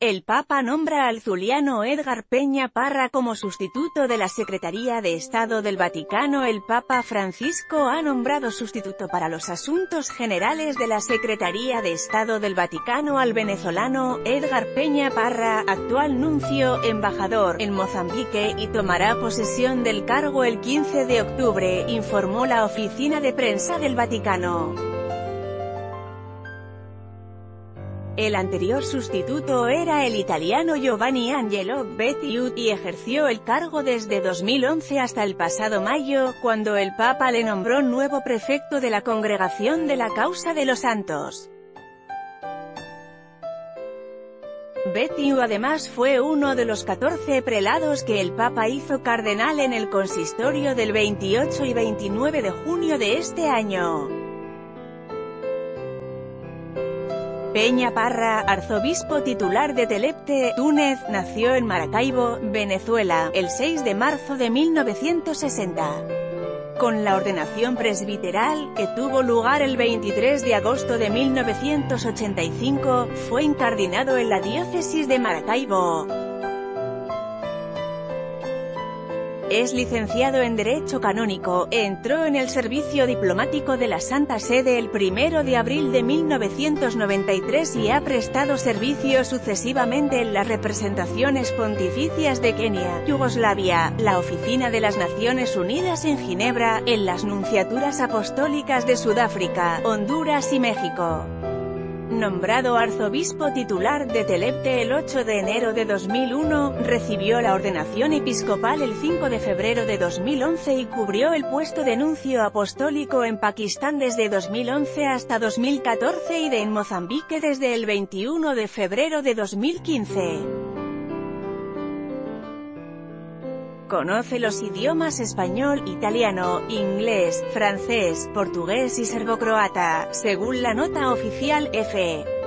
El Papa nombra al zuliano Edgar Peña Parra como sustituto de la Secretaría de Estado del Vaticano. El Papa Francisco ha nombrado sustituto para los asuntos generales de la Secretaría de Estado del Vaticano al venezolano Edgar Peña Parra, actual nuncio, embajador, en Mozambique, y tomará posesión del cargo el 15 de octubre, informó la oficina de prensa del Vaticano. El anterior sustituto era el italiano Giovanni Angelo Bettiut y ejerció el cargo desde 2011 hasta el pasado mayo, cuando el Papa le nombró nuevo prefecto de la Congregación de la Causa de los Santos. Bettiu además fue uno de los 14 prelados que el Papa hizo cardenal en el consistorio del 28 y 29 de junio de este año. Peña Parra, arzobispo titular de Telepte, Túnez, nació en Maracaibo, Venezuela, el 6 de marzo de 1960. Con la ordenación presbiteral, que tuvo lugar el 23 de agosto de 1985, fue incardinado en la diócesis de Maracaibo. Es licenciado en Derecho Canónico, entró en el servicio diplomático de la Santa Sede el 1 de abril de 1993 y ha prestado servicio sucesivamente en las representaciones pontificias de Kenia, Yugoslavia, la Oficina de las Naciones Unidas en Ginebra, en las nunciaturas apostólicas de Sudáfrica, Honduras y México. Nombrado arzobispo titular de Telepte el 8 de enero de 2001, recibió la ordenación episcopal el 5 de febrero de 2011 y cubrió el puesto de nuncio apostólico en Pakistán desde 2011 hasta 2014 y de en Mozambique desde el 21 de febrero de 2015. Conoce los idiomas español, italiano, inglés, francés, portugués y serbocroata, según la nota oficial F.